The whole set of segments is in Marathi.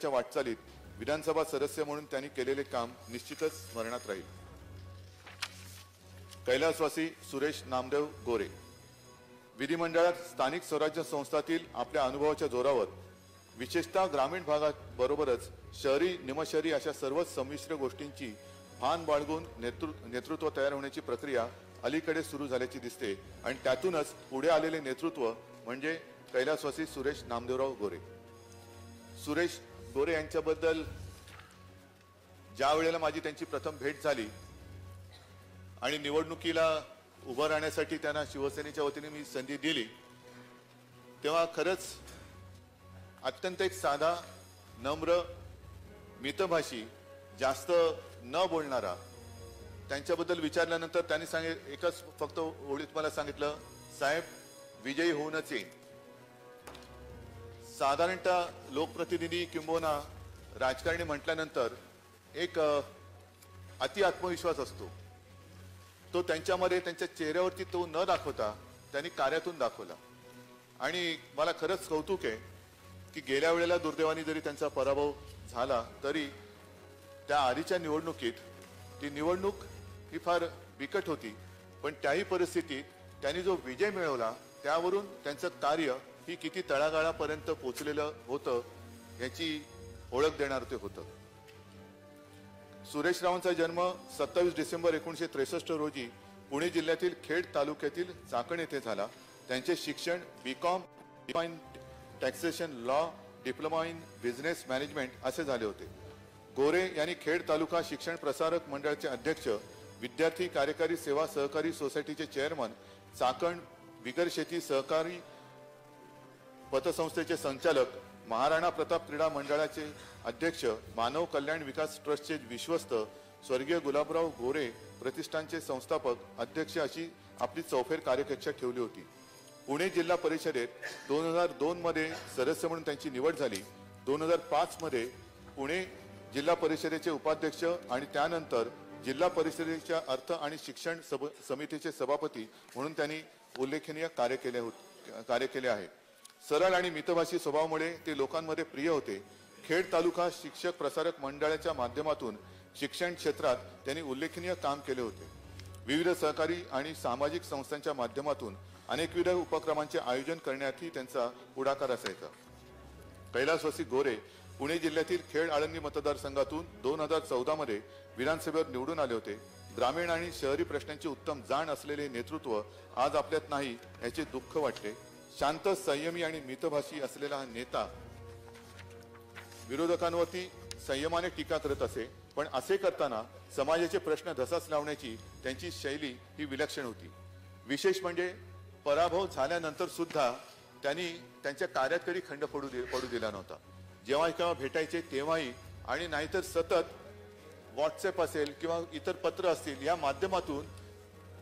आयुष्याच्या वाटचालीत विधानसभा सदस्य म्हणून त्यांनी केलेले काम निश्चितच स्मरणात राहील. कैलासवासी सुरेश नामदेव गोरे. विधिमंडळात स्थानिक स्वराज्य संस्थातील आपल्या अनुभवाच्या जोरावर विशेषतः ग्रामीण भागात बरोबरच शहरी निमशहरी अशा सर्वच संमिश्र गोष्टींची भान बाळगून नेतृ नेतृत्व तयार होण्याची प्रक्रिया अलीकडे सुरू झाल्याची दिसते आणि त्यातूनच पुढे आलेले नेतृत्व म्हणजे कैलासवासी सुरेश नामदेवराव गोरे. सुरेश गोरे यांच्याबद्दल ज्या वेळेला माझी त्यांची प्रथम भेट झाली आणि निवडणुकीला उभं राहण्यासाठी त्यांना शिवसेनेच्या वतीने मी संधी दिली तेव्हा खरंच अत्यंत एक साधा नम्र मितभाषी जास्त न बोलणारा त्यांच्याबद्दल विचारल्यानंतर त्यांनी सांगे एकच फक्त ओळीत मला सांगितलं साहेब विजयी होऊनच येईन. साधारणतः लोकप्रतिनिधी किंबहुना राजकारणी म्हटल्यानंतर एक अति आत्मविश्वास असतो. तो त्यांच्यामध्ये त्यांच्या चेहऱ्यावरती तो न दाखवता त्यांनी कार्यातून दाखवला. आणि मला खरंच कौतुक आहे की गेल्या वेळेला दुर्दैवाने जरी त्यांचा पराभव झाला तरी त्या आधीच्या निवडणुकीत ती निवडणूक ही फार बिकट होती. पण त्याही परिस्थितीत त्यांनी जो विजय मिळवला त्यावरून त्यांचं कार्य ही किती तळागाळापर्यंत पोचलेलं होतं याची ओळख देणार ते होतं. सुरेश रावांचा जन्म सत्तावीस डिसेंबर एकोणीशे त्रेसष्ट रोजी पुणे जिल्ह्यातील खेड तालुक्यातील चाकण येथे झाला. त्यांचे शिक्षण B com in taxation law diploma in business management असे झाले होते. गोरे यांनी खेड तालुका शिक्षण प्रसारक मंडळाचे अध्यक्ष विद्यार्थी कार्यकारी सेवा सहकारी सोसायटीचे चेअरमन चाकण बिगर शेती सहकारी पतसंस्थेचे संचालक महाराणा प्रताप क्रीडा मंडळाचे अध्यक्ष मानव कल्याण विकास ट्रस्टचे विश्वस्त स्वर्गीय गुलाबराव गोरे प्रतिष्ठानचे संस्थापक अध्यक्ष अशी आपली चौफेर कार्यकक्षा ठेवली होती. पुणे जिल्हा परिषदेत दोन हजार दोनमध्ये सदस्य म्हणून त्यांची निवड झाली. दोन हजार पाचमध्ये पुणे जिल्हा परिषदेचे उपाध्यक्ष आणि त्यानंतर जिल्हा परिषदेच्या अर्थ आणि शिक्षण सब समितीचे सभापती म्हणून त्यांनी उल्लेखनीय कार्य केले होते कार्य केले आहे. सरळ आणि मितभाषी स्वभावामुळे ते लोकांमध्ये प्रिय होते. खेड तालुका शिक्षक प्रसारक मंडळाच्या माध्यमातून शिक्षण क्षेत्रात त्यांनी उल्लेखनीय काम केले होते. विविध सहकारी आणि सामाजिक संस्थांच्या माध्यमातून अनेकविध उपक्रमांचे आयोजन करण्यातही त्यांचा पुढाकार असायचा. कैलासवासी गोरे पुणे जिल्ह्यातील खेड आळंदी मतदारसंघातून दोन हजार चौदामध्ये विधानसभेवर निवडून आले होते. ग्रामीण आणि शहरी प्रश्नांची उत्तम जाण असलेले नेतृत्व आज आपल्यात नाही याचे दुःख वाटते. शांत संयमी आणि मितभाषी असलेला हा नेता विरोधकांवरती संयमाने टीका करत असे पण असे करताना समाजाचे प्रश्न धसास लावण्याची त्यांची शैली ही विलक्षण होती. विशेष म्हणजे पराभव झाल्यानंतर सुद्धा त्यांनी त्यांच्या कार्यात कधी खंड पडू दे पडू दिला नव्हता. जेव्हा केव्हा भेटायचे तेव्हाही आणि नाहीतर सतत व्हॉट्सअप असेल किंवा इतर पत्र असतील या माध्यमातून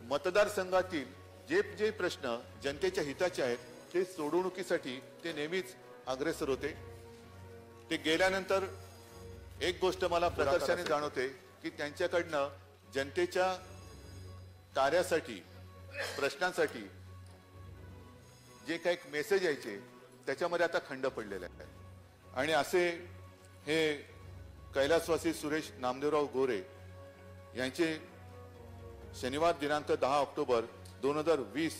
मतदारसंघातील जे जे प्रश्न जनतेच्या हिताचे आहेत ते सोडवणुकीसाठी ते नेहमीच अग्रेसर होते. ते गेल्यानंतर एक गोष्ट मला प्रकर्षाने जाणवते की त्यांच्याकडनं जनतेच्या कार्यासाठी प्रश्नांसाठी जे काही मेसेज यायचे त्याच्यामध्ये आता खंड पडलेला आहे आणि असे हे कैलासवासी सुरेश नामदेवराव गोरे यांचे शनिवार दिनांक दहा ऑक्टोबर दोन हजार वीस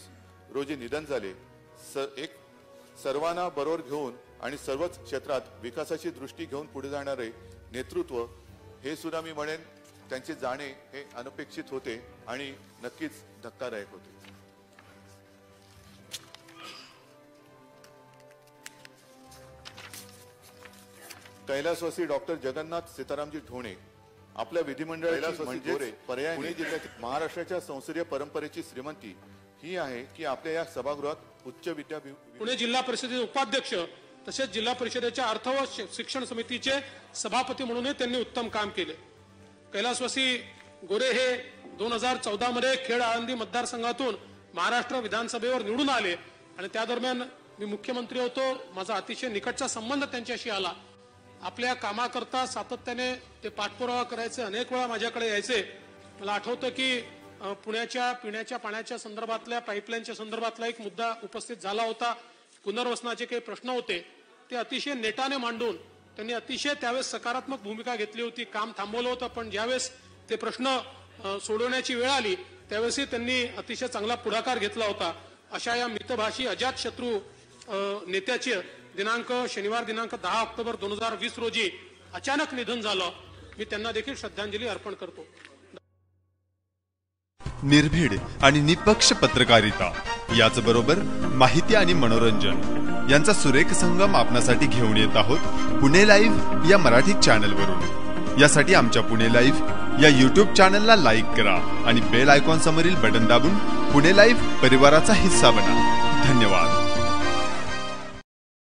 रोजी निधन झाले. एक सर्वांना बरोबर घेऊन आणि सर्वच क्षेत्रात विकासाची दृष्टी घेऊन पुढे जाणारे नेतृत्व हे सुद्धा मी म्हणेन त्यांचे जाणे हे अनपेक्षित होते आणि नक्कीच धक्कादायक होते. कैलासवासी डॉक्टर जगन्नाथ सीतारामजी ढोणे आपल्या विधिमंडळाची म्हणजे पर्याय पुणे जिल्ह्यातील महाराष्ट्राच्या संसदीय परंपरेची श्रीमंती ही आहे की आपल्या या सभागृहात उच्च विद्या पुणे जिल्हा परिषदेचे उपाध्यक्ष तसेच जिल्हा परिषदेच्या अर्थ व शिक्षण समितीचे सभापती म्हणूनही त्यांनी उत्तम काम केले. कैलासवासी गोरे हे दोन हजार चौदा मध्ये खेड आळंदी मतदारसंघातून महाराष्ट्र विधानसभेवर निवडून आले आणि त्या दरम्यान मी मुख्यमंत्री होतो. माझा अतिशय निकटचा संबंध त्यांच्याशी आला. आपल्या कामाकरता सातत्याने ते पाठपुरावा करायचे अनेक वेळा माझ्याकडे यायचे. मला आठवतं की पुण्याच्या पिण्याच्या पाण्याच्या संदर्भातल्या पाईपलाईनच्या संदर्भातला एक मुद्दा उपस्थित झाला होता. पुनर्वसनाचे काही प्रश्न होते. ते अतिशय नेटाने मांडून त्यांनी अतिशय त्यावेळेस सकारात्मक भूमिका घेतली होती. काम थांबवलं होतं पण ज्यावेळेस ते प्रश्न सोडवण्याची वेळ आली त्यावेळेसही त्यांनी अतिशय चांगला पुढाकार घेतला होता. अशा या मितभाषी अजात शत्रू नेत्याचे दिनांक शनिवार दिनांक दहा ऑक्टोबर दोन हजार वीस रोजी अचानक निधन झालं. मी त्यांना देखील श्रद्धांजली अर्पण करतो. निर्भीड आणि निपक्ष पत्रकारिता. याचबरोबर माहिती आणि मनोरंजन. यांचा सुरेख संगम आपणासाठी घेऊन येत आहोत पुणे लाईव्ह या मराठी चॅनलवरून. यासाठी आमच्या पुणे लाईव्ह या युट्यूब चॅनलला लाईक करा आणि बेल आयकॉन समोरील बटन दाबून पुणे लाईव्ह परिवाराचा हिस्सा बना. धन्यवाद.